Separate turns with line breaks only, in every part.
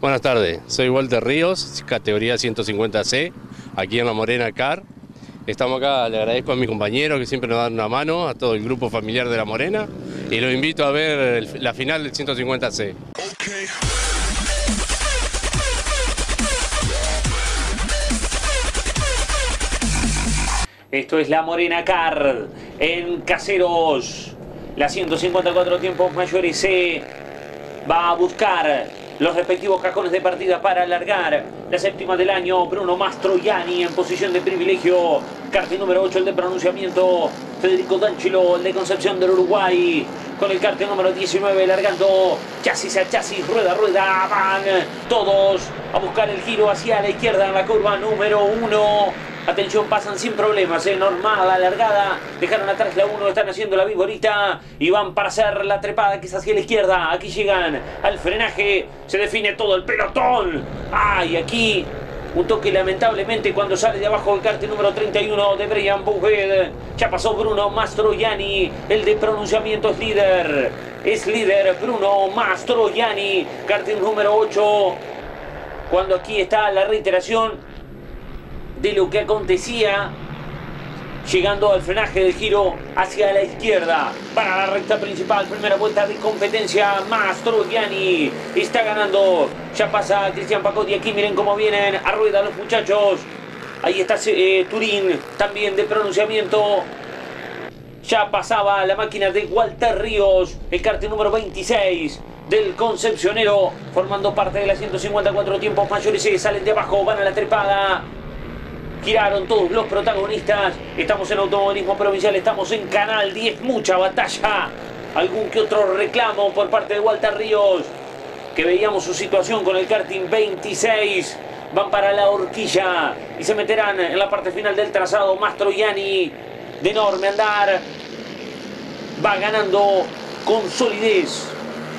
Buenas tardes, soy Walter Ríos, categoría 150C, aquí en La Morena Car. Estamos acá, le agradezco a mi compañero que siempre nos dan una mano, a todo el grupo familiar de La Morena, y lo invito a ver la final del 150C.
Esto es la Morena Car en Caseros. La 154 tiempos mayores C va a buscar los respectivos cajones de partida para alargar la séptima del año. Bruno Mastroianni en posición de privilegio. Cartel número 8, el de pronunciamiento. Federico D'Angelo, el de Concepción del Uruguay. Con el cartel número 19, largando chasis a chasis, rueda a rueda. Van todos a buscar el giro hacia la izquierda en la curva número 1. Atención, pasan sin problemas, ¿eh? normal la largada. Dejaron atrás la 1, están haciendo la viborita y van para hacer la trepada que es hacia la izquierda. Aquí llegan al frenaje, se define todo el pelotón. ¡Ay! Aquí un toque lamentablemente cuando sale de abajo el cartel número 31 de Brian Bouvet. Ya pasó Bruno Mastroianni, el de pronunciamiento es líder. Es líder Bruno Mastroianni, cartel número 8. Cuando aquí está la reiteración de lo que acontecía llegando al frenaje del giro hacia la izquierda para la recta principal primera vuelta de competencia Mastroianni está ganando ya pasa Cristian Pacotti aquí miren cómo vienen a rueda los muchachos ahí está eh, Turín también de pronunciamiento ya pasaba la máquina de Walter Ríos, el cartel número 26 del Concepcionero, formando parte de las 154 tiempos mayores. Se salen de abajo, van a la trepada. Giraron todos los protagonistas. Estamos en Automovilismo Provincial, estamos en Canal 10. Mucha batalla. Algún que otro reclamo por parte de Walter Ríos. Que veíamos su situación con el karting 26. Van para la horquilla y se meterán en la parte final del trazado. Mastroianni de enorme andar. Va ganando con solidez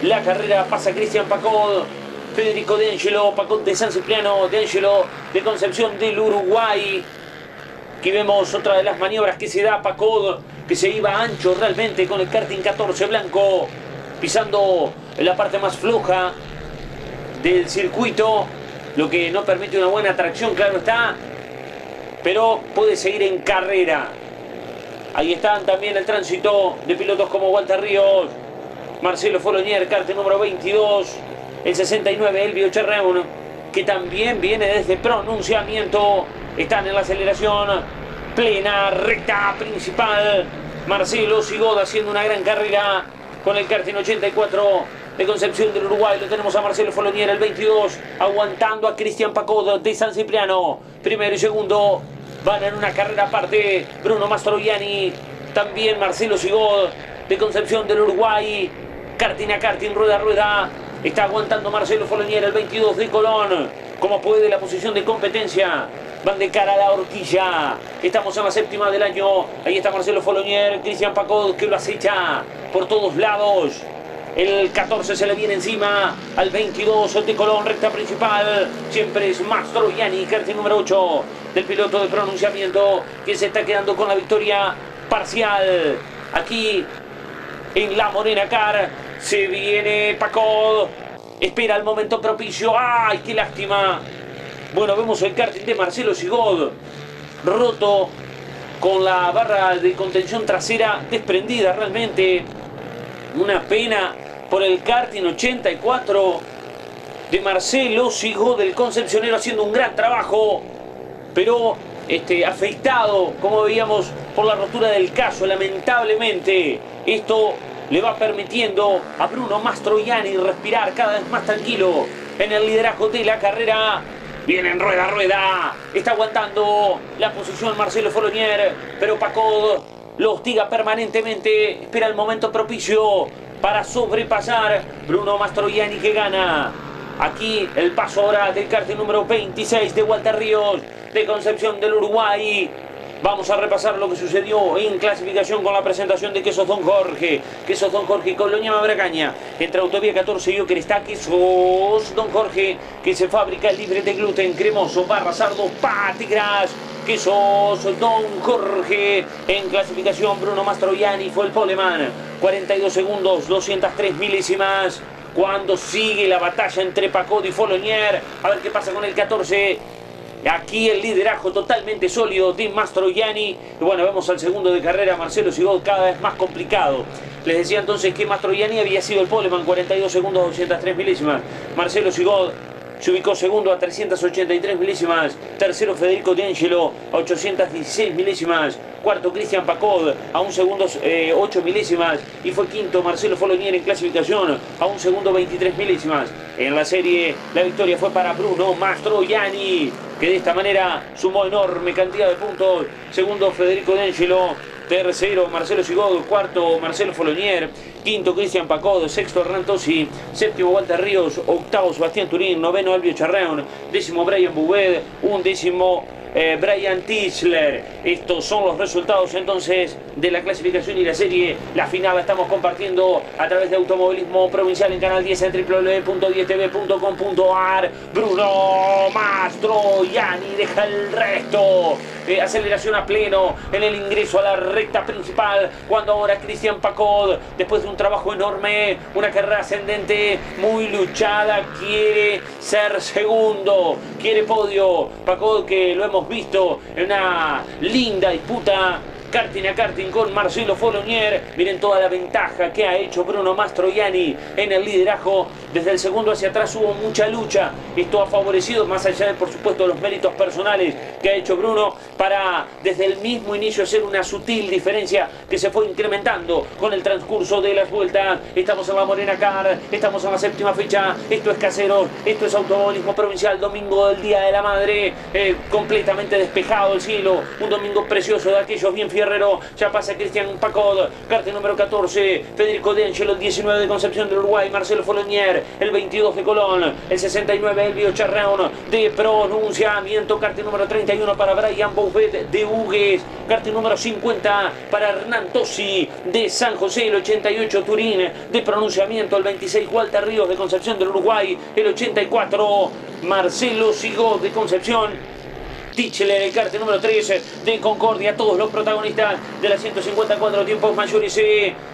la carrera. Pasa Cristian Pacod. Federico De Angelo, Pacot de San Cipriano, De Angelo de Concepción del Uruguay. Aquí vemos otra de las maniobras que se da Pacod, que se iba ancho realmente con el karting 14 blanco, pisando la parte más floja del circuito, lo que no permite una buena tracción, claro está, pero puede seguir en carrera. Ahí están también el tránsito de pilotos como Walter Ríos, Marcelo Folonier, cartel número 22, el 69, Elvio Cherreun, que también viene desde pronunciamiento. Están en la aceleración plena, recta principal. Marcelo Sigod haciendo una gran carrera con el karting 84 de Concepción del Uruguay. Lo tenemos a Marcelo Folonier, el 22, aguantando a Cristian Pacod de San Cipriano. Primero y segundo van en una carrera aparte. Bruno Mastroianni, también Marcelo Sigod de Concepción del Uruguay. Karting a karting, rueda a rueda. Está aguantando Marcelo Folonier, el 22 de Colón. Como puede la posición de competencia. Van de cara a la horquilla. Estamos en la séptima del año. Ahí está Marcelo Folonier, Cristian Pacod que lo acecha por todos lados. El 14 se le viene encima al 22, el de Colón, recta principal. Siempre es Mastroianni, karting número 8 del piloto de pronunciamiento que se está quedando con la victoria parcial. Aquí en la Morena Car se viene Pacod. Espera el momento propicio. ¡Ay, qué lástima! Bueno, vemos el karting de Marcelo Sigod roto con la barra de contención trasera desprendida realmente. Una pena por el karting 84 de Marcelo Sigod del Concepcionero haciendo un gran trabajo, pero este, afectado, como veíamos, por la rotura del caso, lamentablemente. Esto le va permitiendo a Bruno Mastroianni respirar cada vez más tranquilo en el liderazgo de la carrera. Viene en rueda, rueda. Está aguantando la posición Marcelo Folonier, pero Pacod lo hostiga permanentemente. Espera el momento propicio para sobrepasar Bruno Mastroianni que gana. Aquí el paso ahora del cartel número 26 de Walter Ríos de Concepción del Uruguay. Vamos a repasar lo que sucedió en clasificación con la presentación de Quesos Don Jorge. Quesos Don Jorge, Colonia Mabracaña. Entre Autovía 14 y Oker está Quesos Don Jorge, que se fabrica libre de gluten, cremoso, barra, sardo, patigras. que sos Don Jorge. En clasificación, Bruno Mastroianni fue el poleman. 42 segundos, 203 milésimas. Cuando sigue la batalla entre Pacod y Folonier. A ver qué pasa con el 14. Aquí el liderazgo totalmente sólido de Mastroianni. Y bueno, vemos al segundo de carrera, Marcelo Sigod, cada vez más complicado. Les decía entonces que Mastroianni había sido el poleman, 42 segundos, 203 milésimas. Marcelo Sigod se ubicó segundo a 383 milésimas. Tercero Federico D'Angelo a 816 milésimas. Cuarto Cristian Pacod a un segundo 8 eh, milésimas. Y fue quinto Marcelo Folonier en clasificación a un segundo 23 milésimas. En la serie la victoria fue para Bruno Mastroianni que de esta manera sumó enorme cantidad de puntos. Segundo Federico D'Angelo. Tercero, Marcelo Sigod. Cuarto, Marcelo Folonier. Quinto, Cristian Pacod. Sexto, Hernán Tosi. Séptimo, Walter Ríos. Octavo, Sebastián Turín. Noveno, Elvio Charreón. Décimo, Brian Bubed. Un décimo, eh, Brian Tischler. Estos son los resultados entonces de la clasificación y la serie. La final la estamos compartiendo a través de Automovilismo Provincial en Canal 10 en www.10tv.com.ar. Bruno Mastroianni deja el resto. Eh, aceleración a pleno en el ingreso a la recta principal. Cuando ahora Cristian Pacod, después de un trabajo enorme, una carrera ascendente muy luchada, quiere ser segundo, quiere podio. Pacod que lo hemos visto en una linda disputa karting a karting con Marcelo Folonier. Miren toda la ventaja que ha hecho Bruno Mastroianni en el liderazgo. Desde el segundo hacia atrás hubo mucha lucha. Esto ha favorecido, más allá de por supuesto los méritos personales que ha hecho Bruno, para desde el mismo inicio hacer una sutil diferencia que se fue incrementando con el transcurso de las vueltas. Estamos en la Morena Car, estamos en la séptima fecha. Esto es casero, esto es automovilismo provincial, domingo del Día de la Madre, eh, completamente despejado el cielo. Un domingo precioso de aquellos bien fieles ya pasa Cristian Pacod, carta número 14, Federico D'Angelo, el 19 de Concepción del Uruguay, Marcelo Folonier, el 22 de Colón, el 69 Elvio Charreón de pronunciamiento, carta número 31 para Brian Bouvet de Hugues, carta número 50 para Hernán Tosi de San José, el 88 Turín de pronunciamiento, el 26 Walter Ríos de Concepción del Uruguay, el 84 Marcelo Sigo de Concepción, Tichler, el cartel número 3 de Concordia, todos los protagonistas de las 154 tiempos mayores.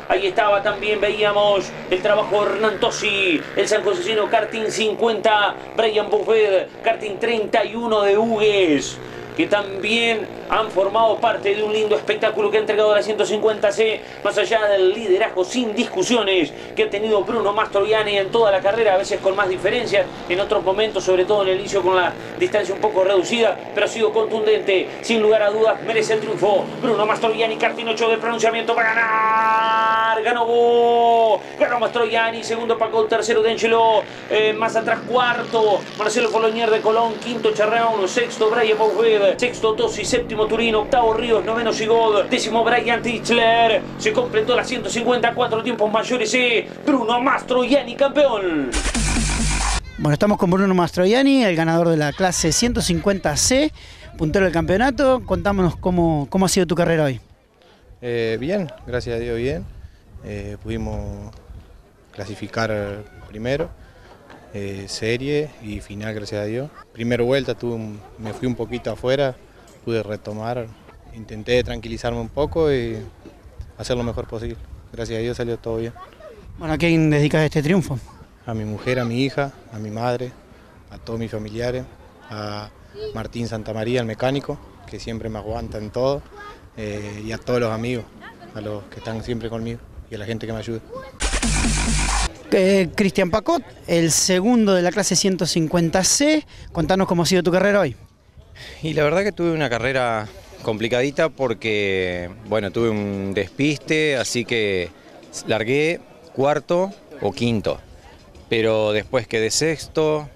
Ahí estaba también, veíamos el trabajo de Hernán Tosi, el San Josecino karting 50, Brian Buffet, karting 31 de Hugues que también han formado parte de un lindo espectáculo que ha entregado la 150C, más allá del liderazgo sin discusiones que ha tenido Bruno Mastroianni en toda la carrera, a veces con más diferencias, en otros momentos, sobre todo en el inicio con la distancia un poco reducida, pero ha sido contundente, sin lugar a dudas, merece el triunfo. Bruno Mastroianni, karting 8 de pronunciamiento para ganar, ganó, ganó Mastroianni, segundo Paco, tercero D'Angelo, eh, más atrás cuarto, Marcelo Folonier de Colón, quinto Charreón, sexto Brian Bouvet, sexto Tosi, séptimo Turino, octavo Ríos, noveno Sigod, décimo Brian Tichler. Se completó las 154 tiempos mayores. Eh, Bruno Mastroianni, campeón.
Bueno, estamos con Bruno Mastroianni, el ganador de la clase 150C, puntero del campeonato. Contámonos cómo, cómo ha sido tu carrera hoy.
Eh, bien, gracias a Dios bien. Eh, pudimos clasificar primero. Eh, serie y final, gracias a Dios. Primera vuelta tuve me fui un poquito afuera, pude retomar, intenté tranquilizarme un poco y hacer lo mejor posible. Gracias a Dios salió todo bien.
Bueno, ¿a quién dedicas este triunfo?
A mi mujer, a mi hija, a mi madre, a todos mis familiares, a Martín Santamaría, el mecánico, que siempre me aguanta en todo, eh, y a todos los amigos, a los que están siempre conmigo y a la gente que me ayuda.
Eh, Cristian Pacot, el segundo de la clase 150C. Contanos cómo ha sido tu carrera hoy.
Y la verdad que tuve una carrera complicadita porque, bueno, tuve un despiste, así que largué cuarto o quinto, pero después quedé sexto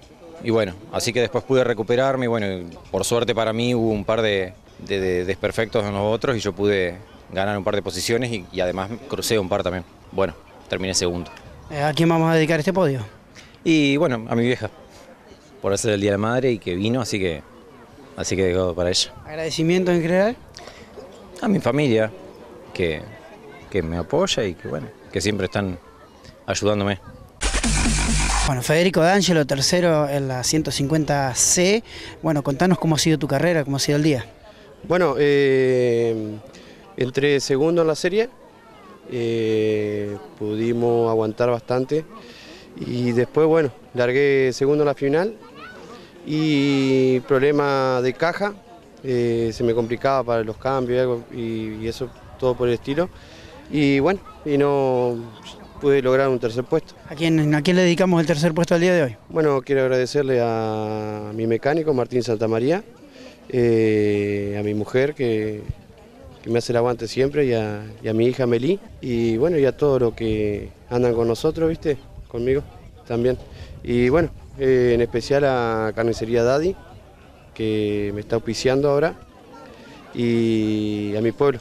y bueno, así que después pude recuperarme y bueno, por suerte para mí hubo un par de, desperfectos en los otros y yo pude ganar un par de posiciones y, y además crucé un par también. Bueno, terminé segundo.
Eh, ¿A quién vamos a dedicar este podio?
Y bueno, a mi vieja, por hacer el Día de la Madre y que vino, así que así que dedicado para ella.
¿Agradecimiento en general?
A mi familia, que, que me apoya y que bueno, que siempre están ayudándome.
Bueno, Federico D'Angelo, tercero en la 150C. Bueno, contanos cómo ha sido tu carrera, cómo ha sido el día.
Bueno, eh, entré segundo en la serie, eh, pudimos aguantar bastante y después, bueno, largué segundo en la final y problema de caja, eh, se me complicaba para los cambios y, algo, y- y eso todo por el estilo. Y bueno, y no pude lograr un tercer puesto.
¿A quién, ¿A quién le dedicamos el tercer puesto al día de hoy?
Bueno, quiero agradecerle a mi mecánico, Martín Santamaría, eh, a mi mujer que, que me hace el aguante siempre y a, y a mi hija Melí y bueno, y a todos los que andan con nosotros, ¿viste? Conmigo también. Y bueno, eh, en especial a Carnicería Daddy, que me está auspiciando ahora, y a mi pueblo.